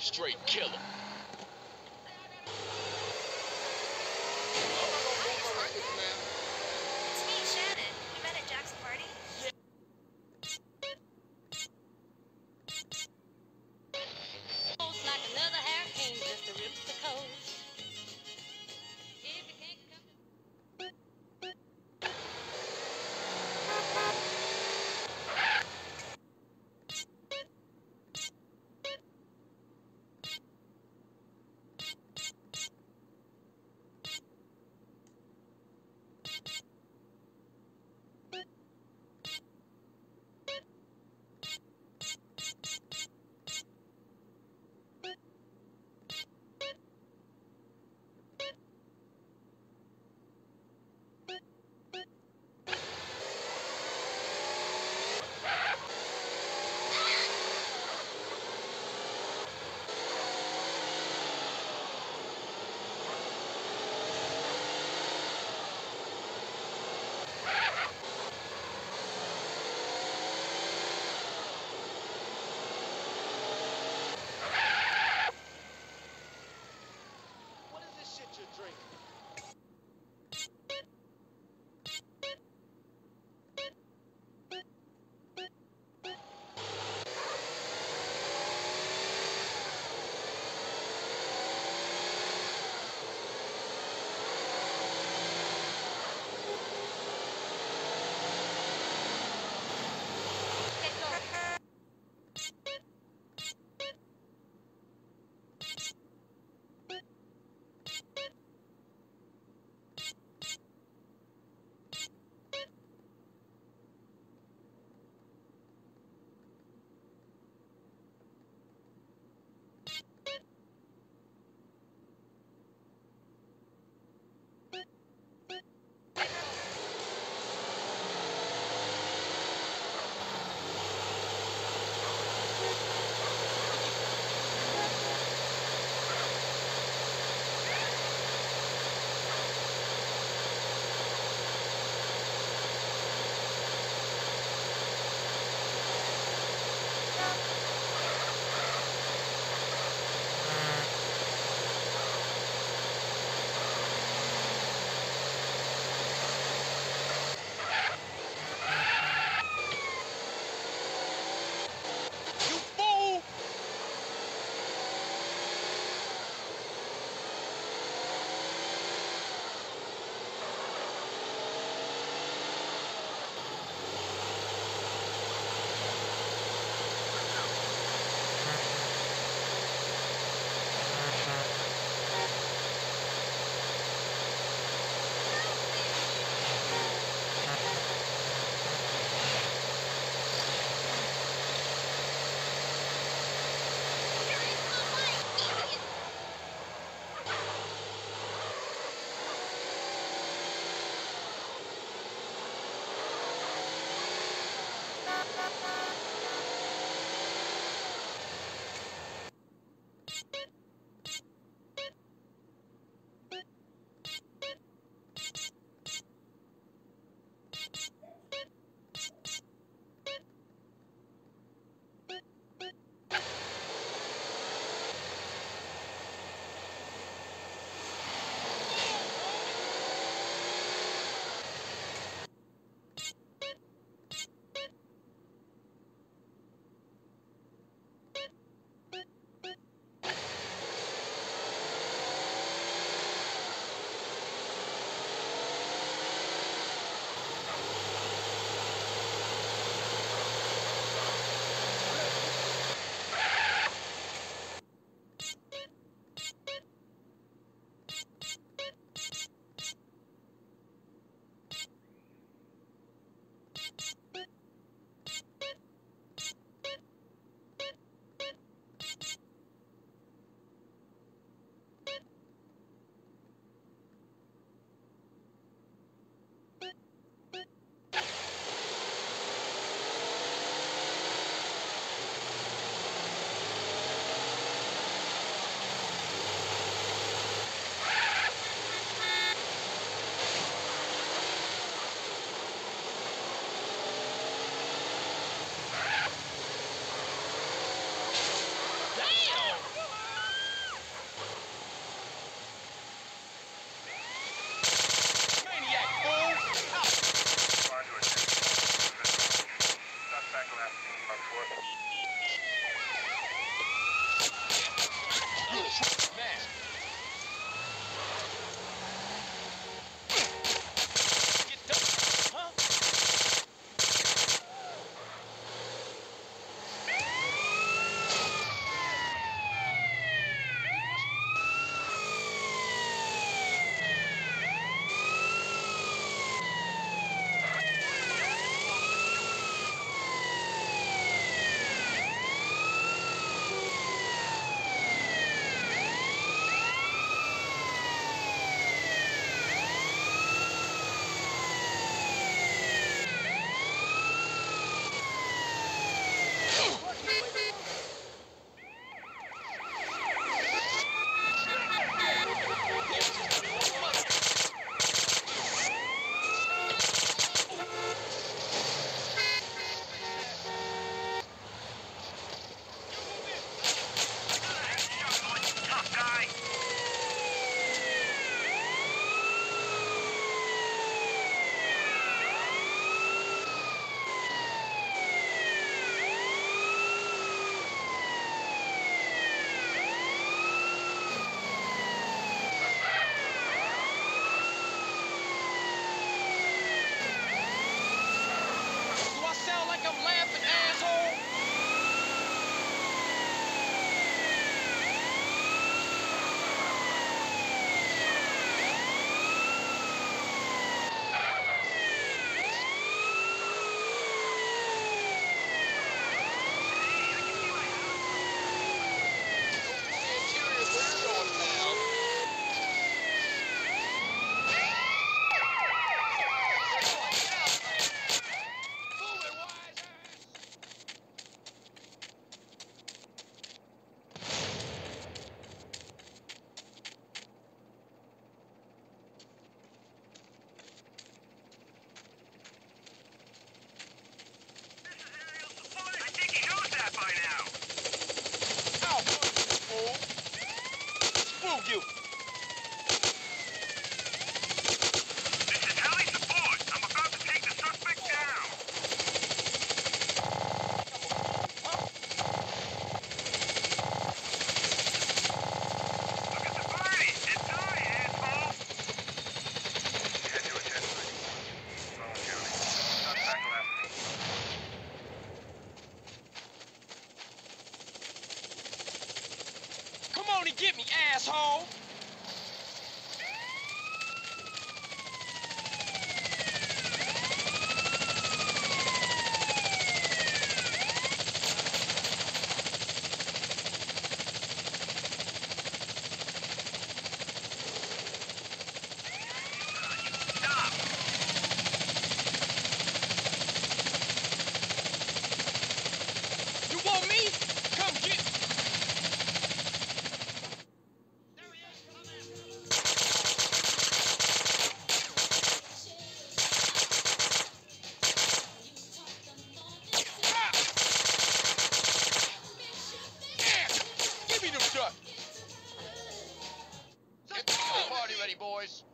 straight killer. Boys.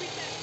everything.